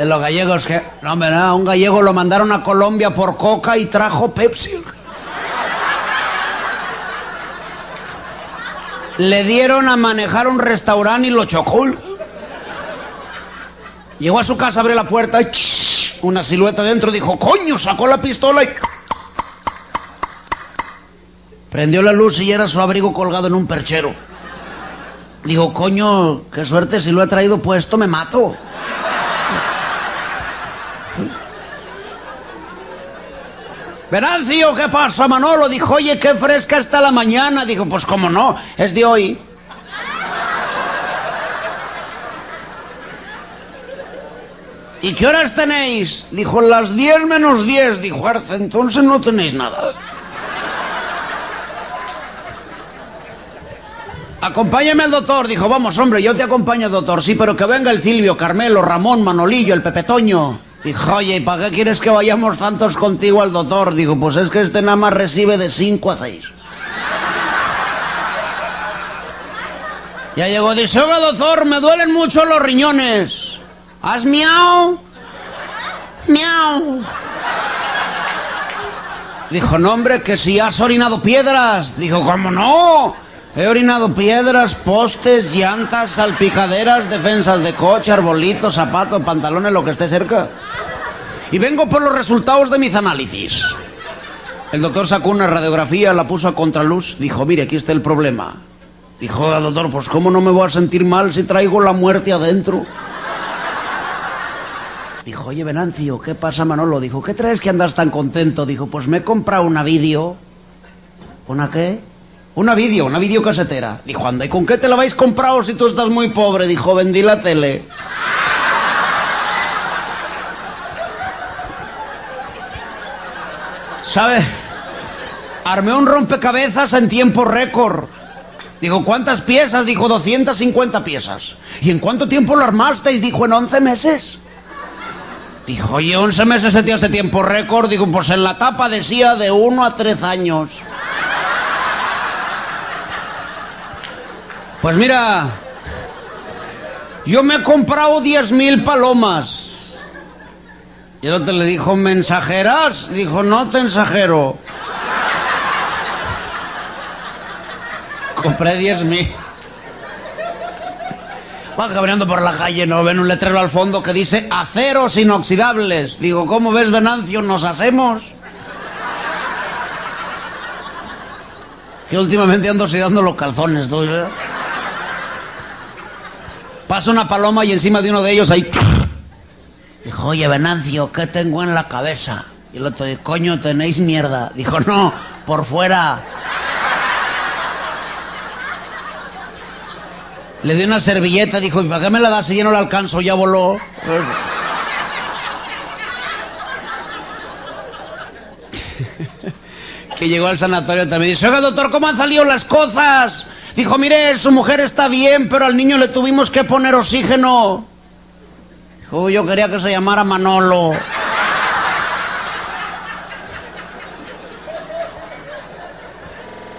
De los gallegos que... No, hombre, no, un gallego lo mandaron a Colombia por coca y trajo Pepsi. Le dieron a manejar un restaurante y lo chocó. Llegó a su casa, abrió la puerta y una silueta dentro dijo, coño, sacó la pistola y... Prendió la luz y era su abrigo colgado en un perchero. Digo, coño, qué suerte, si lo he traído puesto me mato. Venancio, ¿qué pasa, Manolo? Dijo, oye, qué fresca está la mañana. Dijo, pues cómo no, es de hoy. ¿Y qué horas tenéis? Dijo, las 10 menos 10. Dijo, Arce, entonces no tenéis nada. Acompáñame al doctor. Dijo, vamos, hombre, yo te acompaño, doctor. Sí, pero que venga el Silvio, Carmelo, Ramón, Manolillo, el Pepetoño. Dijo, oye, ¿y para qué quieres que vayamos tantos contigo al doctor? Dijo, pues es que este nada más recibe de 5 a 6. Ya llegó, dice, oiga, doctor, me duelen mucho los riñones. ¿Has miau? Miau. Dijo, no, hombre, que si has orinado piedras. Dijo, ¿cómo no? He orinado piedras, postes, llantas, salpicaderas, defensas de coche, arbolitos, zapatos, pantalones, lo que esté cerca. Y vengo por los resultados de mis análisis. El doctor sacó una radiografía, la puso a contraluz, dijo, mire, aquí está el problema. Dijo, doctor, pues ¿cómo no me voy a sentir mal si traigo la muerte adentro? Dijo, oye, Venancio, ¿qué pasa, Manolo? Dijo, ¿qué traes que andas tan contento? Dijo, pues me he comprado una vídeo. ¿Una qué? Una vídeo, una videocasetera. Dijo, anda, ¿y con qué te la vais comprado si tú estás muy pobre? Dijo, vendí la tele. ¿Sabe? Armé un rompecabezas en tiempo récord. Digo, ¿cuántas piezas? Dijo, 250 piezas. ¿Y en cuánto tiempo lo armasteis? Dijo, en 11 meses. Dijo, oye, 11 meses se te hace tiempo récord. Digo, pues en la tapa decía de 1 a 3 años. Pues mira, yo me he comprado 10.000 palomas. Y el otro le dijo, ¿mensajeras? Dijo, no te ensajero. Compré 10.000. Va caminando por la calle, no ven un letrero al fondo que dice aceros inoxidables. Digo, ¿cómo ves, Venancio? ¿Nos hacemos? Que últimamente ando oxidando los calzones, ¿tú? Pasa una paloma y encima de uno de ellos ahí. Dijo, oye, Venancio, ¿qué tengo en la cabeza? Y el otro dijo, coño, tenéis mierda. Dijo, no, por fuera. Le di una servilleta, dijo, ¿y para qué me la das si yo no la alcanzo? Ya voló. que llegó al sanatorio también dice, oiga, doctor, ¿cómo han salido las cosas? Dijo, mire, su mujer está bien, pero al niño le tuvimos que poner oxígeno. Dijo, yo quería que se llamara Manolo.